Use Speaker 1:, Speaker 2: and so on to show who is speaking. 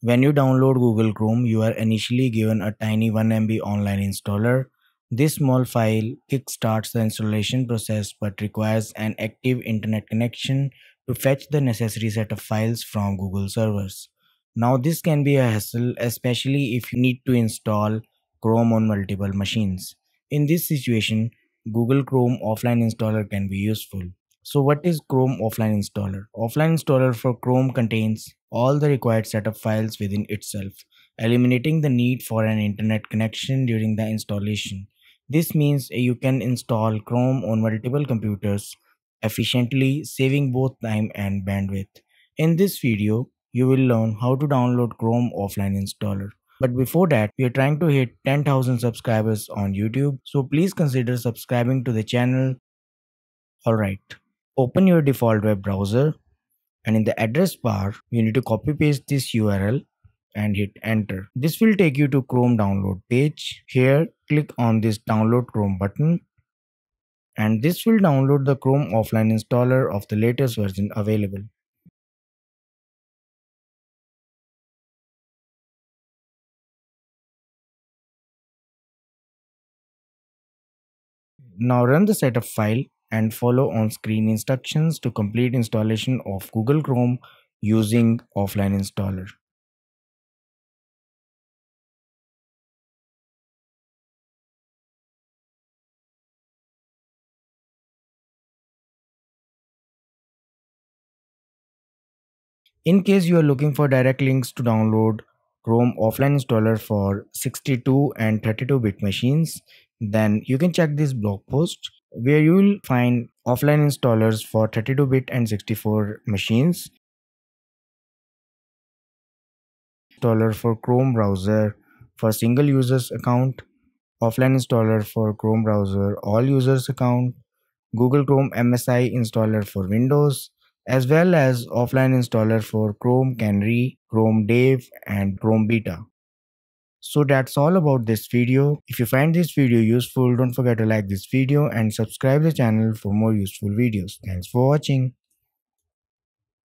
Speaker 1: When you download Google Chrome, you are initially given a tiny 1 MB online installer. This small file kickstarts the installation process but requires an active internet connection to fetch the necessary set of files from Google servers. Now, this can be a hassle, especially if you need to install Chrome on multiple machines. In this situation, Google Chrome offline installer can be useful. So what is Chrome Offline Installer? Offline Installer for Chrome contains all the required set of files within itself, eliminating the need for an internet connection during the installation. This means you can install Chrome on multiple computers efficiently, saving both time and bandwidth. In this video, you will learn how to download Chrome Offline Installer. But before that, we are trying to hit 10,000 subscribers on YouTube, so please consider subscribing to the channel. Alright, open your default web browser and in the address bar you need to copy paste this URL and hit enter. This will take you to Chrome download page. Here click on this download Chrome button and this will download the Chrome offline installer of the latest version available. Now run the setup file and follow on-screen instructions to complete installation of Google Chrome using offline installer. In case you are looking for direct links to download Chrome offline installer for 62 and 32 bit machines, then you can check this blog post where you will find offline installers for 32-bit and 64 machines installer for Chrome browser for single users account offline installer for Chrome browser all users account Google Chrome MSI installer for Windows as well as offline installer for Chrome Canary, Chrome Dev and Chrome Beta. So that's all about this video. If you find this video useful, don't forget to like this video and subscribe the channel for more useful videos. Thanks for watching.